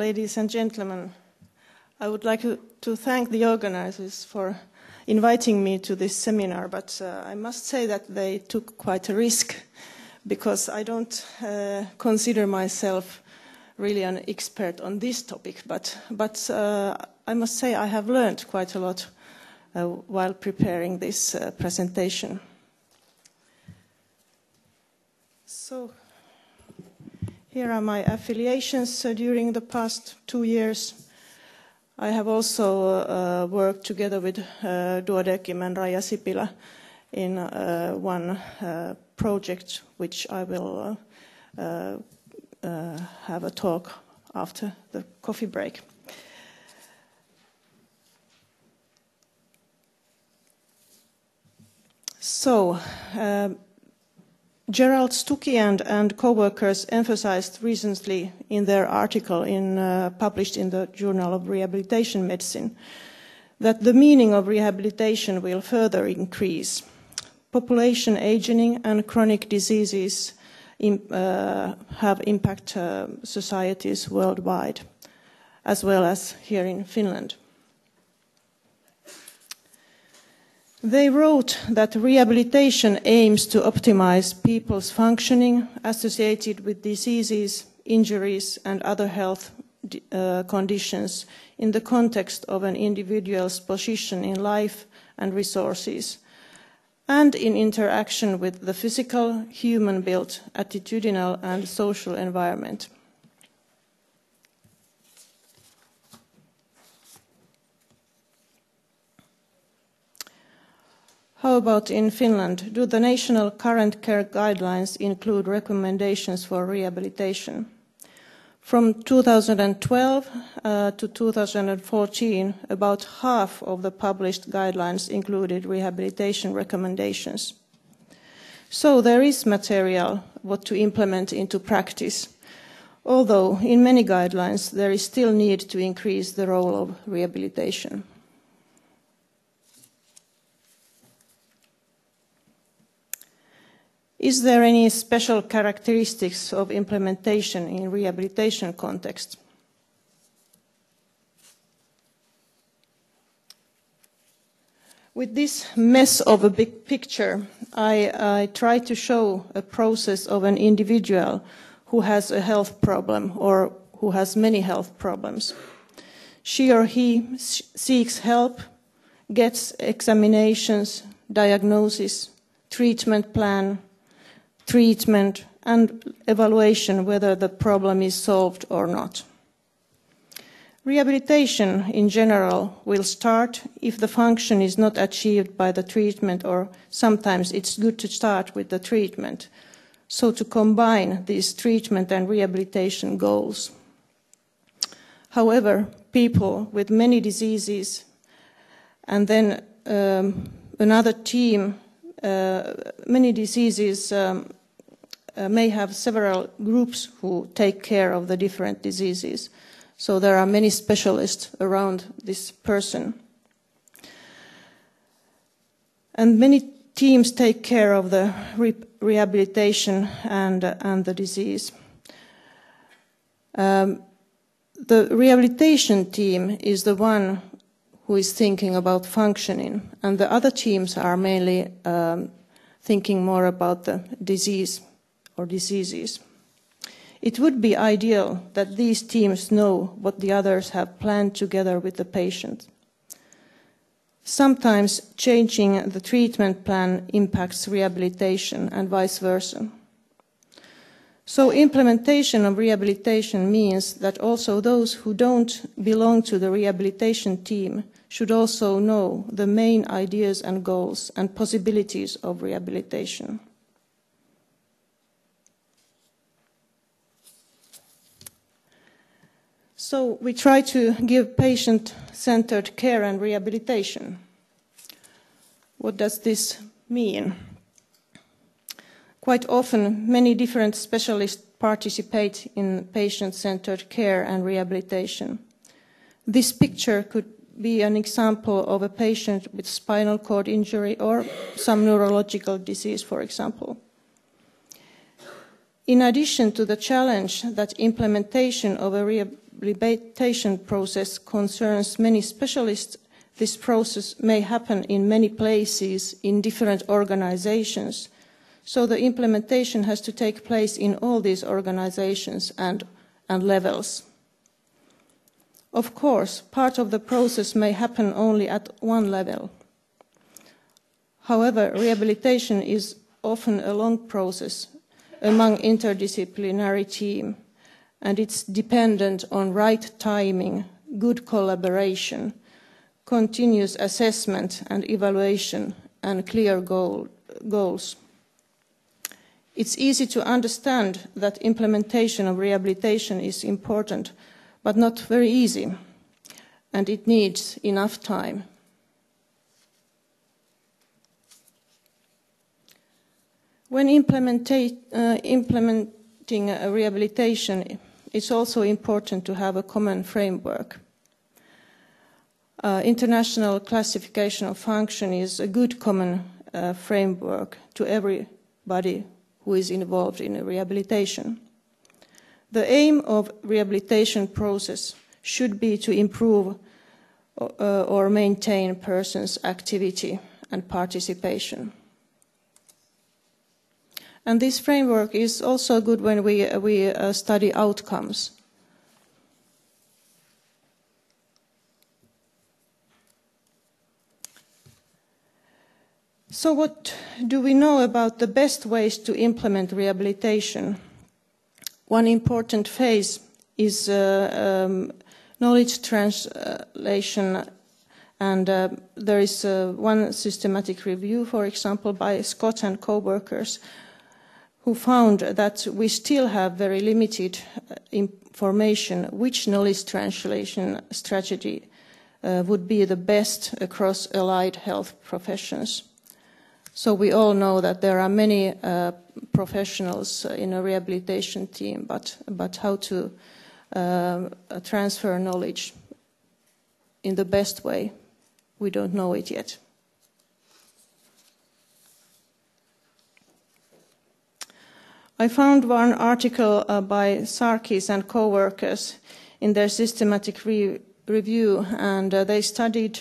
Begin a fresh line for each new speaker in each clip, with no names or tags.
Ladies and gentlemen, I would like to thank the organizers for inviting me to this seminar, but uh, I must say that they took quite a risk because I don't uh, consider myself really an expert on this topic, but, but uh, I must say I have learned quite a lot uh, while preparing this uh, presentation. So. Here are my affiliations uh, during the past two years. I have also uh, worked together with uh, Duodecim and Raija Sipilä in uh, one uh, project which I will uh, uh, have a talk after the coffee break. So, um, Gerold Stucki and, and co-workers emphasized recently in their article in, uh, published in the Journal of Rehabilitation Medicine that the meaning of rehabilitation will further increase. Population aging and chronic diseases in, uh, have impact uh, societies worldwide, as well as here in Finland. They wrote that rehabilitation aims to optimize people's functioning associated with diseases, injuries, and other health uh, conditions in the context of an individual's position in life and resources, and in interaction with the physical, human built, attitudinal, and social environment. How about in Finland? Do the national current care guidelines include recommendations for rehabilitation? From 2012 uh, to 2014, about half of the published guidelines included rehabilitation recommendations. So there is material what to implement into practice, although in many guidelines there is still need to increase the role of rehabilitation. Is there any special characteristics of implementation in rehabilitation context? With this mess of a big picture, I, I try to show a process of an individual who has a health problem or who has many health problems. She or he seeks help, gets examinations, diagnosis, treatment plan, treatment, and evaluation whether the problem is solved or not. Rehabilitation in general will start if the function is not achieved by the treatment, or sometimes it's good to start with the treatment. So to combine these treatment and rehabilitation goals. However, people with many diseases and then um, another team many diseases um, uh, may have several groups who take care of the different diseases. So there are many specialists around this person. And many teams take care of the re rehabilitation and, uh, and the disease. Um, the rehabilitation team is the one who is thinking about functioning, and the other teams are mainly um, thinking more about the disease or diseases. It would be ideal that these teams know what the others have planned together with the patient. Sometimes changing the treatment plan impacts rehabilitation and vice versa. So implementation of rehabilitation means that also those who don't belong to the rehabilitation team should also know the main ideas and goals and possibilities of rehabilitation. So we try to give patient-centered care and rehabilitation. What does this mean? Quite often, many different specialists participate in patient-centered care and rehabilitation. This picture could be an example of a patient with spinal cord injury or some neurological disease, for example. In addition to the challenge that implementation of a rehabilitation process concerns many specialists, this process may happen in many places in different organizations. So the implementation has to take place in all these organizations and, and levels. Of course, part of the process may happen only at one level. However, rehabilitation is often a long process among interdisciplinary team and it's dependent on right timing, good collaboration, continuous assessment and evaluation, and clear goal, goals. It's easy to understand that implementation of rehabilitation is important, but not very easy, and it needs enough time. When uh, implementing a rehabilitation, it's also important to have a common framework. Uh, international classification of function is a good common uh, framework to everybody who is involved in rehabilitation. The aim of rehabilitation process should be to improve uh, or maintain persons' activity and participation. And this framework is also good when we, we uh, study outcomes. So what do we know about the best ways to implement rehabilitation? One important phase is uh, um, knowledge translation and uh, there is uh, one systematic review, for example, by Scott and co-workers who found that we still have very limited uh, information which knowledge translation strategy uh, would be the best across allied health professions. So we all know that there are many uh, professionals in a rehabilitation team, but, but how to uh, transfer knowledge in the best way, we don't know it yet. I found one article uh, by Sarkies and co-workers in their systematic re review, and uh, they studied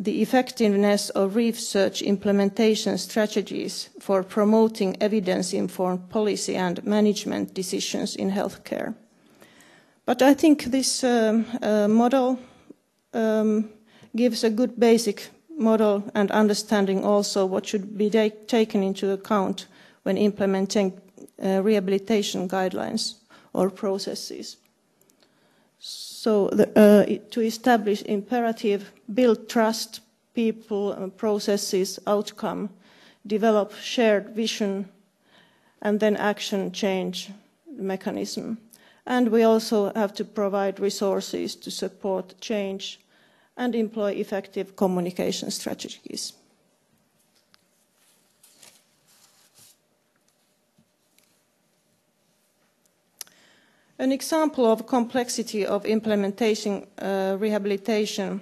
the effectiveness of research implementation strategies for promoting evidence-informed policy and management decisions in healthcare. But I think this um, uh, model um, gives a good basic model and understanding also what should be taken into account when implementing uh, rehabilitation guidelines or processes. So the, uh, to establish imperative, build trust, people, uh, processes, outcome, develop shared vision, and then action change mechanism. And we also have to provide resources to support change and employ effective communication strategies. An example of complexity of implementation uh, rehabilitation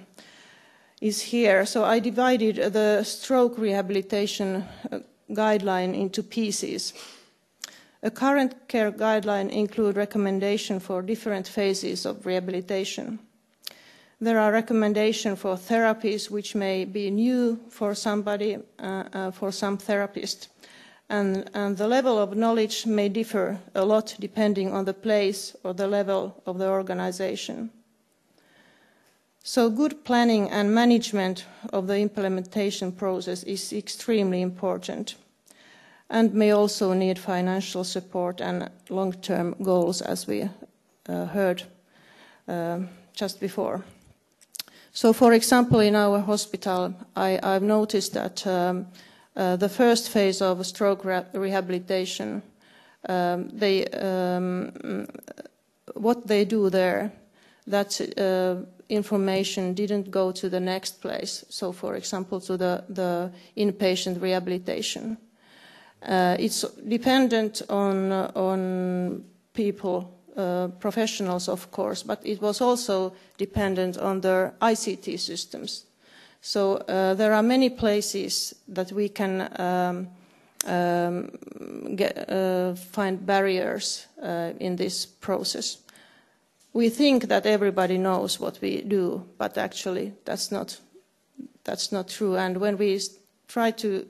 is here. So I divided the stroke rehabilitation uh, guideline into pieces. A current care guideline includes recommendations for different phases of rehabilitation. There are recommendations for therapies which may be new for somebody, uh, uh, for some therapist and, and the level of knowledge may differ a lot depending on the place or the level of the organization. So good planning and management of the implementation process is extremely important and may also need financial support and long-term goals as we uh, heard uh, just before. So for example, in our hospital, I, I've noticed that um, uh, the first phase of stroke rehabilitation, um, they, um, what they do there, that uh, information didn't go to the next place. So, for example, to the, the inpatient rehabilitation. Uh, it's dependent on, uh, on people, uh, professionals, of course, but it was also dependent on their ICT systems so uh, there are many places that we can um, um, get, uh, find barriers uh, in this process. we think that everybody knows what we do, but actually that's not, that's not true. And when we try to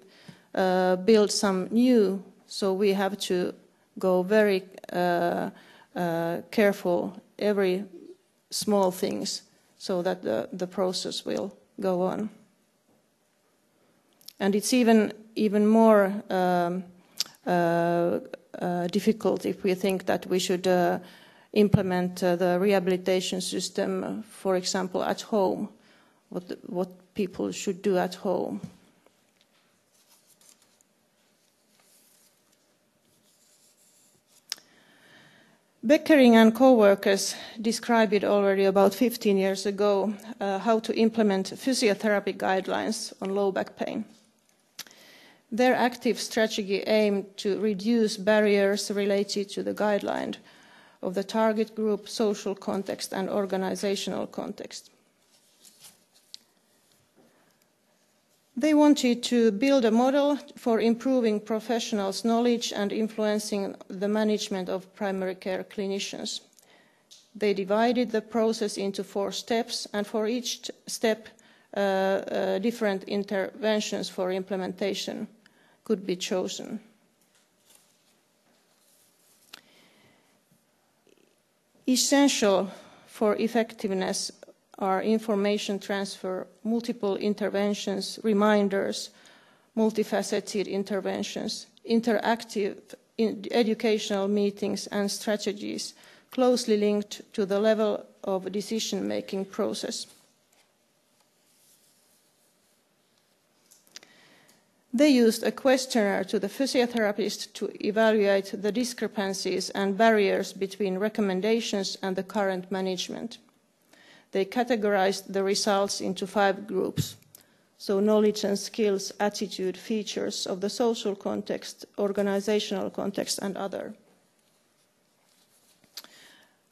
uh, build some new, so we have to go very uh, uh, careful every small things so that the, the process will go on. And it's even, even more um, uh, uh, difficult if we think that we should uh, implement uh, the rehabilitation system, for example, at home, what, what people should do at home. Bekkering and co-workers described it already about 15 years ago, uh, how to implement physiotherapy guidelines on low back pain. Their active strategy aimed to reduce barriers related to the guideline of the target group, social context, and organizational context. They wanted to build a model for improving professionals' knowledge and influencing the management of primary care clinicians. They divided the process into four steps, and for each step, uh, uh, different interventions for implementation could be chosen. Essential for effectiveness are information transfer, multiple interventions, reminders, multifaceted interventions, interactive in educational meetings and strategies closely linked to the level of decision-making process. They used a questionnaire to the physiotherapist to evaluate the discrepancies and barriers between recommendations and the current management. They categorized the results into five groups. So knowledge and skills, attitude, features of the social context, organizational context, and other.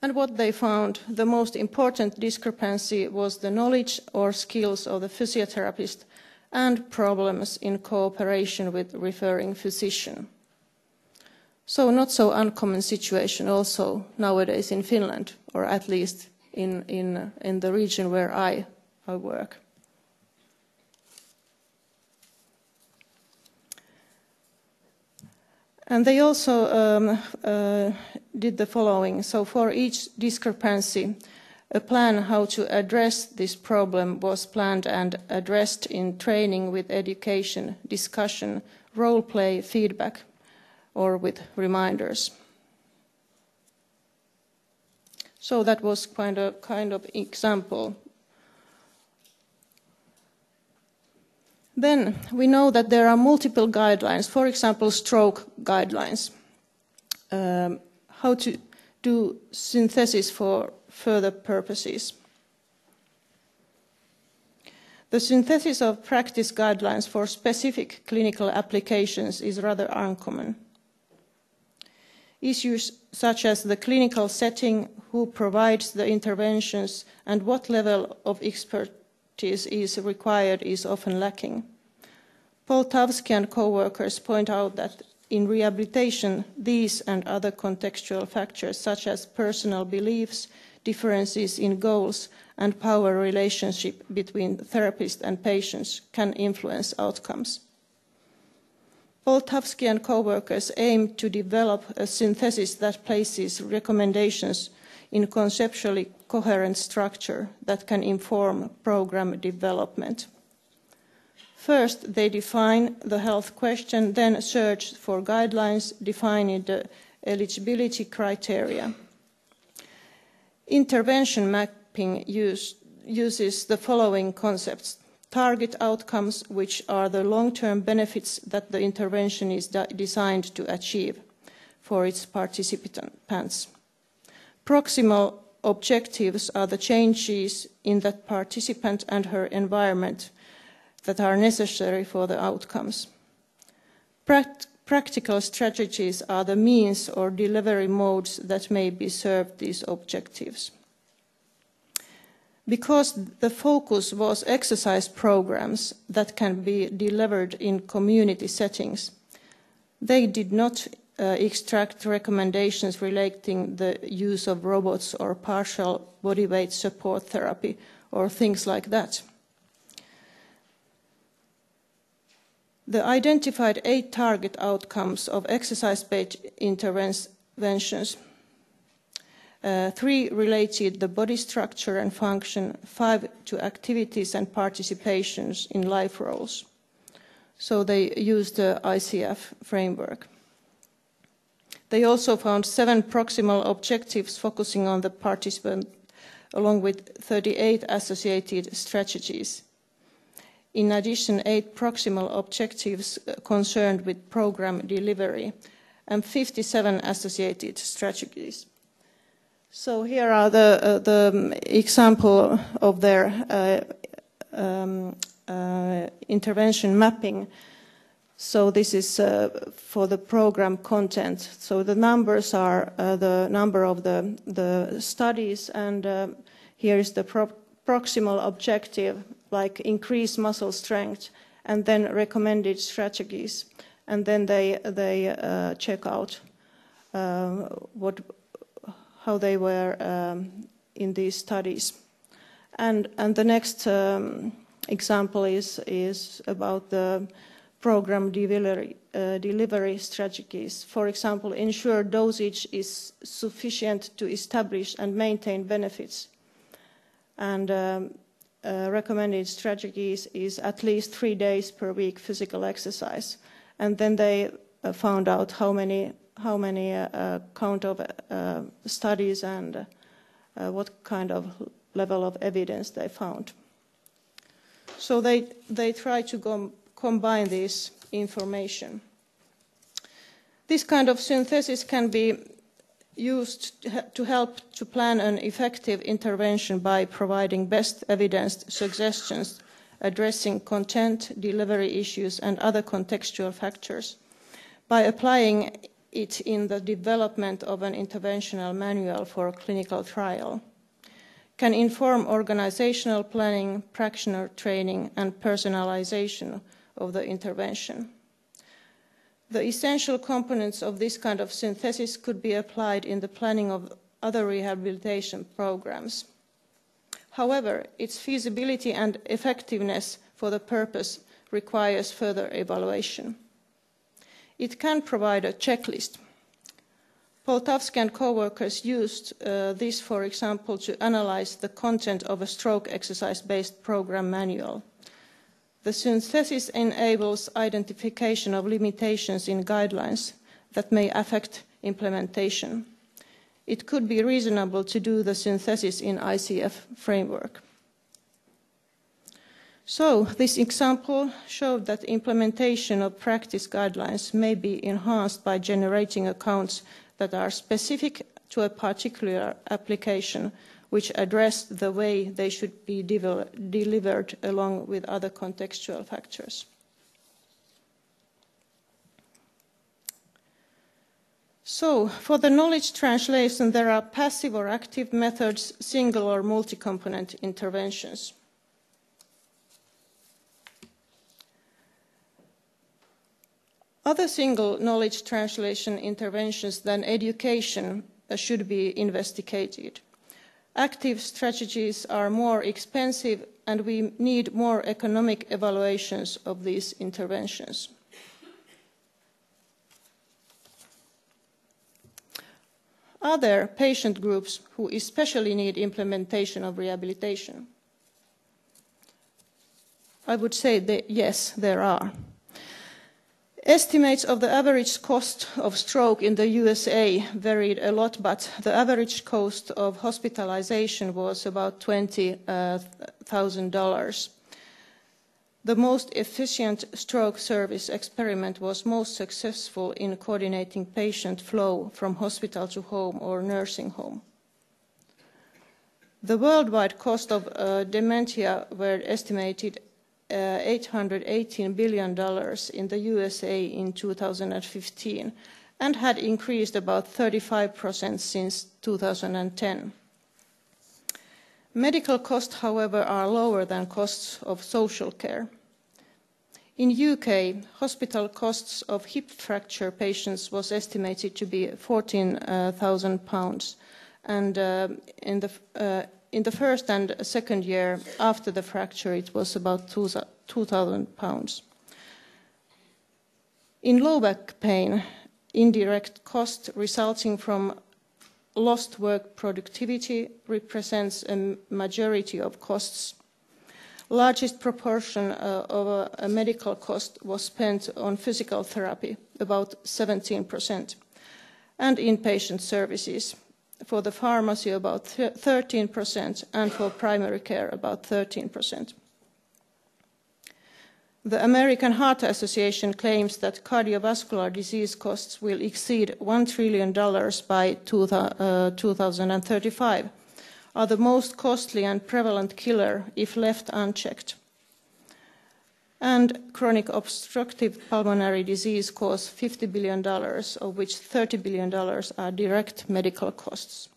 And what they found, the most important discrepancy was the knowledge or skills of the physiotherapist and problems in cooperation with referring physician. So not so uncommon situation also nowadays in Finland, or at least in, in, in the region where I, I work. And they also um, uh, did the following. So for each discrepancy, a plan how to address this problem was planned and addressed in training with education, discussion, role play, feedback, or with reminders. So that was kind of kind of example. Then we know that there are multiple guidelines, for example, stroke guidelines. Um, how to do synthesis for further purposes. The synthesis of practice guidelines for specific clinical applications is rather uncommon. Issues such as the clinical setting, who provides the interventions, and what level of expertise is required is often lacking. Poltawski and co-workers point out that in rehabilitation, these and other contextual factors such as personal beliefs, differences in goals and power relationship between therapist and patients can influence outcomes. Poltawski and co-workers aim to develop a synthesis that places recommendations in conceptually coherent structure that can inform program development. First, they define the health question, then search for guidelines defining the eligibility criteria. Intervention mapping use, uses the following concepts. Target outcomes, which are the long-term benefits that the intervention is designed to achieve for its participants. Proximal objectives are the changes in that participant and her environment that are necessary for the outcomes. Pract Practical strategies are the means or delivery modes that may be served these objectives. Because the focus was exercise programs that can be delivered in community settings, they did not uh, extract recommendations relating the use of robots or partial body weight support therapy or things like that. The identified eight target outcomes of exercise-based interventions uh, three related the body structure and function, five to activities and participations in life roles. So they used the ICF framework. They also found seven proximal objectives focusing on the participant, along with 38 associated strategies. In addition, eight proximal objectives uh, concerned with program delivery and 57 associated strategies. So here are the, uh, the example of their uh, um, uh, intervention mapping. So this is uh, for the program content. So the numbers are uh, the number of the, the studies, and uh, here is the pro proximal objective, like increase muscle strength, and then recommended strategies. And then they, they check out what how they were um, in these studies. And, and the next um, example is, is about the program delivery, uh, delivery strategies. For example, ensure dosage is sufficient to establish and maintain benefits. And um, uh, recommended strategies is at least three days per week physical exercise. And then they uh, found out how many how many uh, uh, count of uh, studies and what kind of level of evidence they found. So they, they try to combine this information. This kind of synthesis can be used to help to plan an effective intervention by providing best evidence suggestions addressing content, delivery issues, and other contextual factors. By applying it in the development of an interventional manual for a clinical trial, can inform organizational planning, practitioner training, and personalization of the intervention. The essential components of this kind of synthesis could be applied in the planning of other rehabilitation programs. However, its feasibility and effectiveness for the purpose requires further evaluation. It can provide a checklist. Poltawski and co-workers used uh, this, for example, to analyze the content of a stroke exercise-based program manual. The synthesis enables identification of limitations in guidelines that may affect implementation. It could be reasonable to do the synthesis in ICF framework. So this example showed that implementation of practice guidelines may be enhanced by generating accounts that are specific to a particular application which address the way they should be delivered along with other contextual factors. So, for the knowledge translation, there are passive or active methods, single or multi-component interventions. Other single knowledge translation interventions than education should be investigated. Active strategies are more expensive and we need more economic evaluations of these interventions. Are there patient groups who especially need implementation of rehabilitation? I would say that yes, there are. Estimates of the average cost of stroke in the USA varied a lot, but the average cost of hospitalization was about $20,000. The most efficient stroke service experiment was most successful in coordinating patient flow from hospital to home or nursing home. The worldwide cost of uh, dementia were estimated uh, $818 billion in the USA in 2015 and had increased about 35% since 2010. Medical costs, however, are lower than costs of social care. In UK, hospital costs of hip fracture patients was estimated to be 14,000 pounds, and uh, in the uh, in the first and second year after the fracture, it was about 2,000 pounds. In low back pain, indirect cost resulting from lost work productivity represents a majority of costs largest proportion uh, of a, medical cost was spent on physical therapy, about 17%, and inpatient services. For the pharmacy, about 13%, and for primary care, about 13%. The American Heart Association claims that cardiovascular disease costs will exceed $1 trillion by 2035 uh, are the most costly and prevalent killer if left unchecked. And chronic obstructive pulmonary disease costs $50 billion, of which $30 billion are direct medical costs.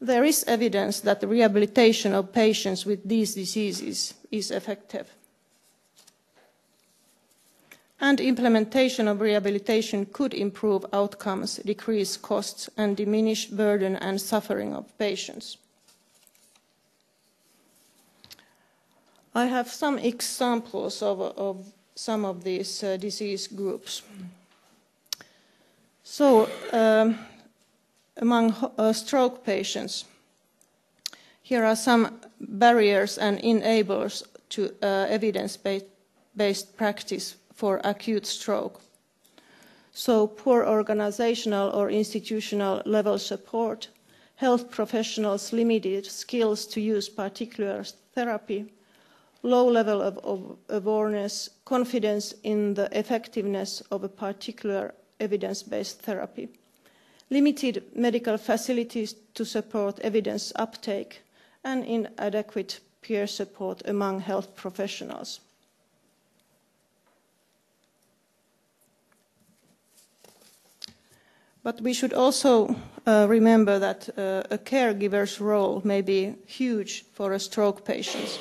There is evidence that the rehabilitation of patients with these diseases is effective and implementation of rehabilitation could improve outcomes, decrease costs, and diminish burden and suffering of patients. I have some examples of, of some of these uh, disease groups. So, um, among uh, stroke patients, here are some barriers and enablers to uh, evidence-based practice for acute stroke. So poor organizational or institutional level support, health professionals' limited skills to use particular therapy, low level of, of awareness, confidence in the effectiveness of a particular evidence-based therapy, limited medical facilities to support evidence uptake, and inadequate peer support among health professionals. But we should also uh, remember that uh, a caregiver's role may be huge for a stroke patient.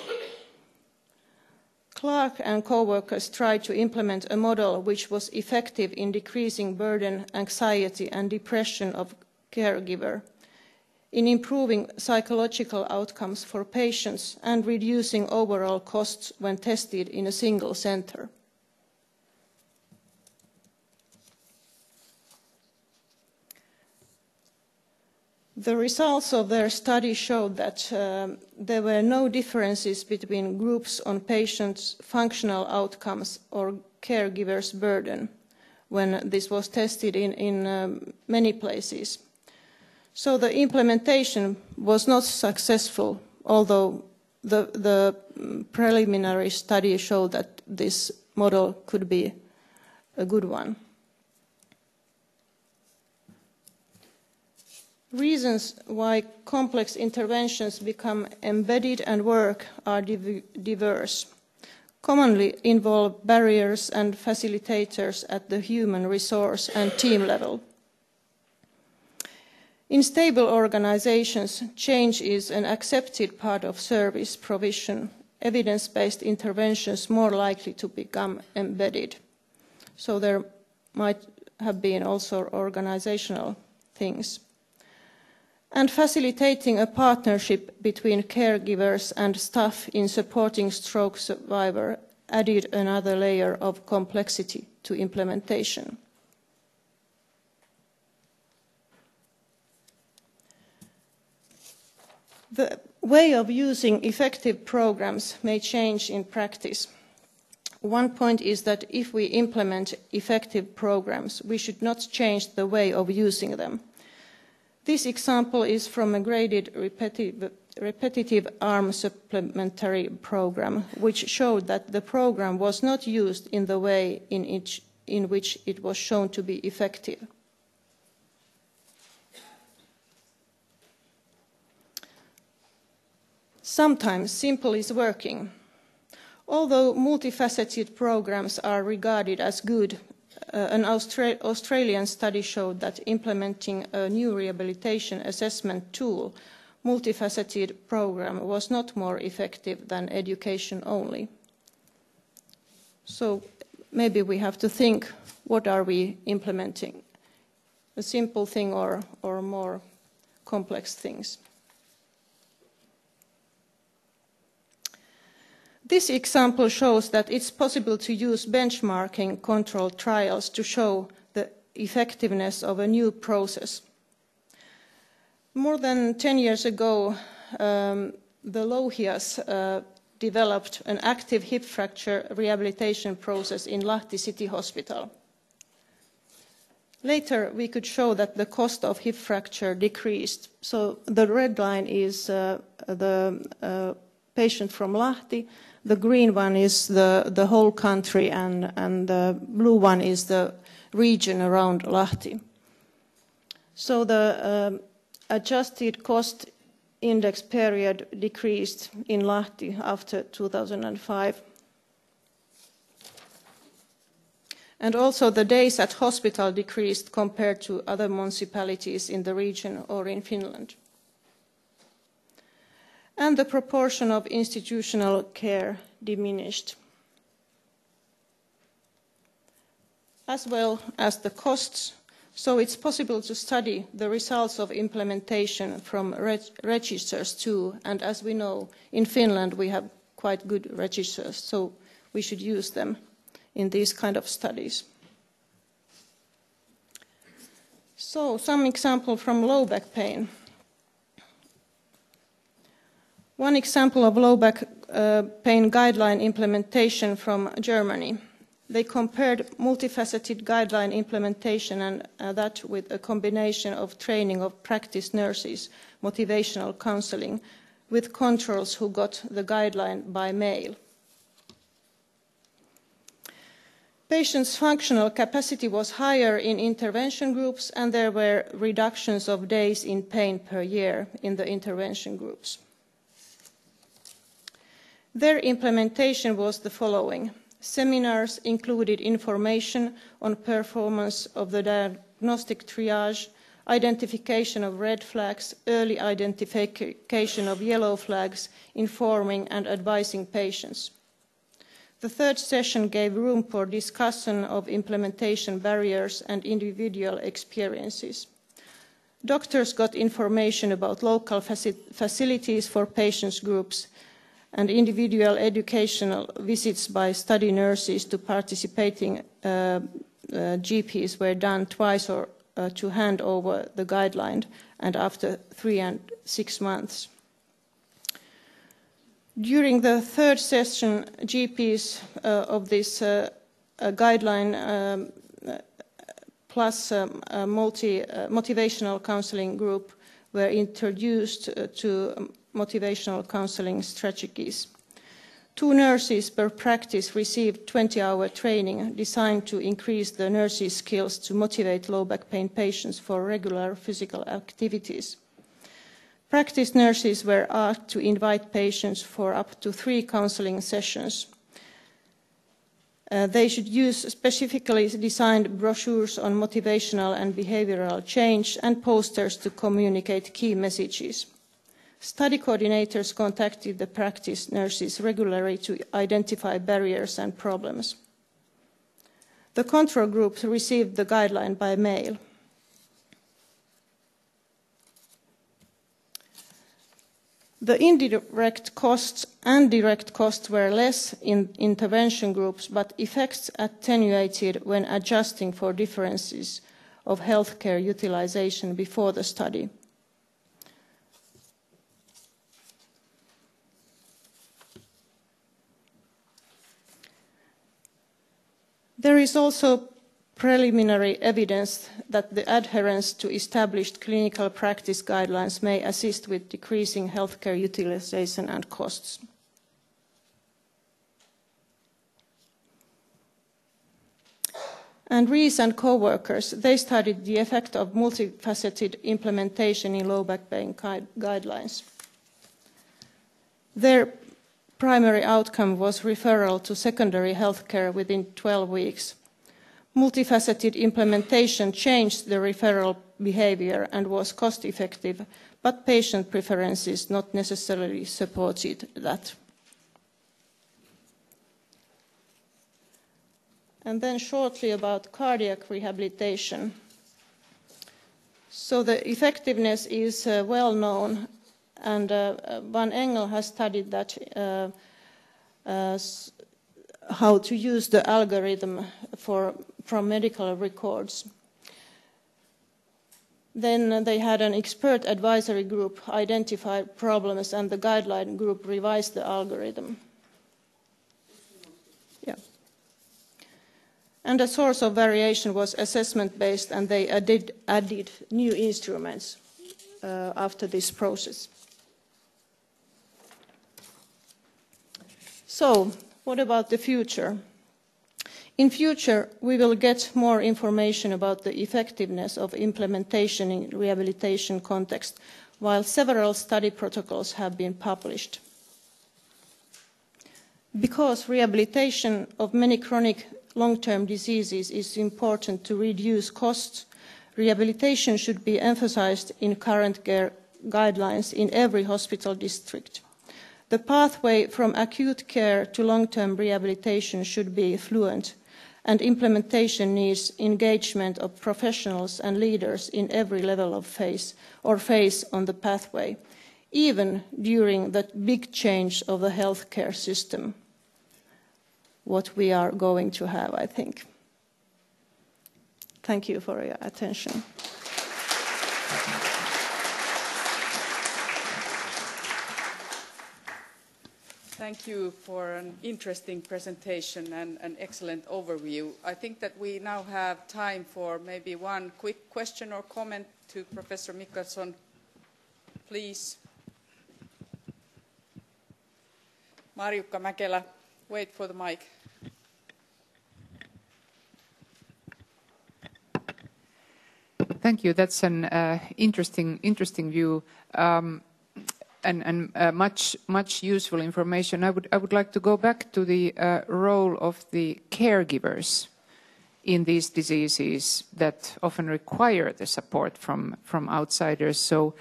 Clark and co-workers tried to implement a model which was effective in decreasing burden, anxiety and depression of caregiver, in improving psychological outcomes for patients and reducing overall costs when tested in a single center. The results of their study showed that um, there were no differences between groups on patients' functional outcomes or caregivers' burden when this was tested in, in um, many places. So the implementation was not successful, although the, the preliminary study showed that this model could be a good one. Reasons why complex interventions become embedded and work are diverse. Commonly involve barriers and facilitators at the human resource and team level. In stable organizations, change is an accepted part of service provision, evidence-based interventions more likely to become embedded. So there might have been also organizational things and facilitating a partnership between caregivers and staff in supporting stroke survivor added another layer of complexity to implementation. The way of using effective programs may change in practice. One point is that if we implement effective programs, we should not change the way of using them. This example is from a graded repetitive, repetitive arm supplementary program, which showed that the program was not used in the way in, each, in which it was shown to be effective. Sometimes simple is working. Although multifaceted programs are regarded as good Uh, an Austra Australian study showed that implementing a new rehabilitation assessment tool, multifaceted program, was not more effective than education only. So maybe we have to think what are we implementing? A simple thing or, or more complex things. This example shows that it's possible to use benchmarking controlled trials to show the effectiveness of a new process. More than 10 years ago, um, the Louhias uh, developed an active hip fracture rehabilitation process in Lahti City Hospital. Later, we could show that the cost of hip fracture decreased. So the red line is uh, the uh, patient from Lahti, the green one is the, the whole country, and, and the blue one is the region around Lahti. So the um, adjusted cost index period decreased in Lahti after 2005. And also the days at hospital decreased compared to other municipalities in the region or in Finland and the proportion of institutional care diminished, as well as the costs. So it's possible to study the results of implementation from reg registers too. And as we know, in Finland we have quite good registers, so we should use them in these kind of studies. So some example from low back pain. One example of low back uh, pain guideline implementation from Germany. They compared multifaceted guideline implementation and uh, that with a combination of training of practice nurses, motivational counseling, with controls who got the guideline by mail. Patients' functional capacity was higher in intervention groups and there were reductions of days in pain per year in the intervention groups. Their implementation was the following. Seminars included information on performance of the diagnostic triage, identification of red flags, early identification of yellow flags, informing and advising patients. The third session gave room for discussion of implementation barriers and individual experiences. Doctors got information about local faci facilities for patients groups and individual educational visits by study nurses to participating uh, uh, GPs were done twice or uh, to hand over the guideline and after three and six months. During the third session, GPs uh, of this uh, uh, guideline um, plus um, multi, motivational counseling group were introduced to motivational counseling strategies. Two nurses per practice received 20-hour training designed to increase the nurses' skills to motivate low back pain patients for regular physical activities. Practice nurses were asked to invite patients for up to three counseling sessions. Uh, they should use specifically designed brochures on motivational and behavioral change and posters to communicate key messages. Study coordinators contacted the practice nurses regularly to identify barriers and problems. The control group received the guideline by mail. The indirect costs and direct costs were less in intervention groups, but effects attenuated when adjusting for differences of healthcare utilization before the study. There is also preliminary evidence that the adherence to established clinical practice guidelines may assist with decreasing healthcare utilization and costs. And Rees and co-workers, they studied the effect of multifaceted implementation in low back pain guidelines. Their primary outcome was referral to secondary health care within 12 weeks. Multifaceted implementation changed the referral behavior and was cost effective, but patient preferences not necessarily supported that. And then shortly about cardiac rehabilitation. So the effectiveness is uh, well known, and uh, Van Engel has studied that uh, uh how to use the algorithm for, from medical records. Then they had an expert advisory group identify problems, and the guideline group revised the algorithm. And the source of variation was assessment-based, and they added, added new instruments uh, after this process. So, what about the future? In future, we will get more information about the effectiveness of implementation in rehabilitation context, while several study protocols have been published. Because rehabilitation of many chronic long-term diseases is important to reduce costs, rehabilitation should be emphasized in current care guidelines in every hospital district. The pathway from acute care to long-term rehabilitation should be fluent, and implementation needs engagement of professionals and leaders in every level of phase or phase on the pathway, even during the big change of the healthcare system what we are going to have, I think. Thank you for your attention.
Thank you for an interesting presentation and an excellent overview. I think that we now have time for maybe one quick question or comment to Professor Mikkelson. Please. Marjukka Mäkelä, wait for the mic.
Thank you. That's an uh, interesting, interesting view. Um, and, and uh, much, much useful information. I would, I would like to go back to the uh, role of the caregivers in these diseases that often require the support from, from outsiders. So,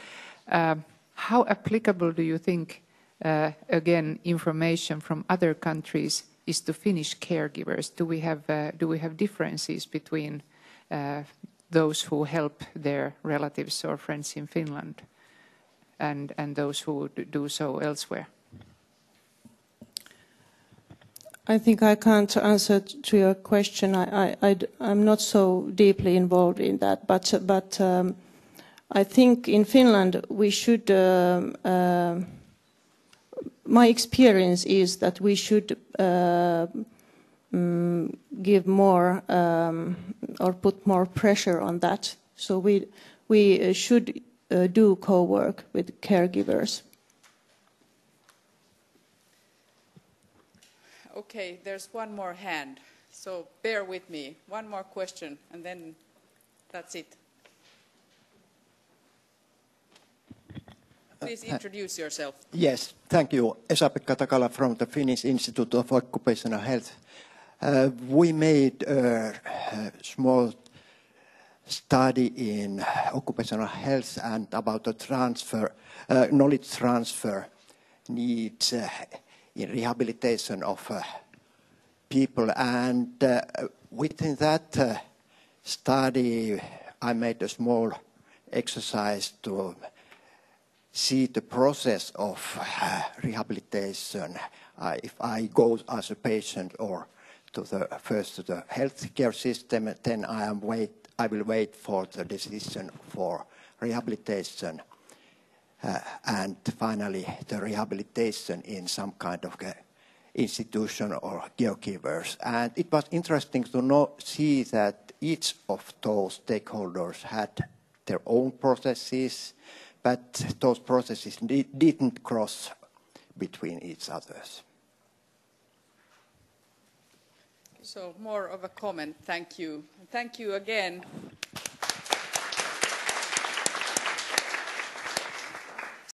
uh, how applicable do you think, uh, again, information from other countries is to Finnish caregivers? Do we have, uh, do we have differences between uh, those who help their relatives or friends in Finland and, those who do so elsewhere?
I think I can't answer to your question. I, am not so deeply involved in that, but, but um, I think in Finland we should. Uh, my experience is that we should uh, um, give more um, or put more pressure on that. So we we uh, should uh, do co-work with caregivers.
Okay, there's one more hand, so bear with me. One more question, and then that's it. Please uh, introduce yourself.
Yes, thank you. Esa-Pekka Takala from the Finnish Institute of Occupational Health. Uh, we made a, a, small study in occupational health and about the transfer, uh, knowledge transfer needs uh, in rehabilitation of uh, people. And uh, within that uh, study, I made a small exercise to see the process of rehabilitation. if I go as a patient or to the first to the healthcare system, then I am wait I will wait for the decision for rehabilitation, uh, and finally the rehabilitation in some kind of institution or caregivers. And it was interesting to know, see that each of those stakeholders had their own processes, but those processes didn't cross between each others.
So more of a comment, thank you. Thank you again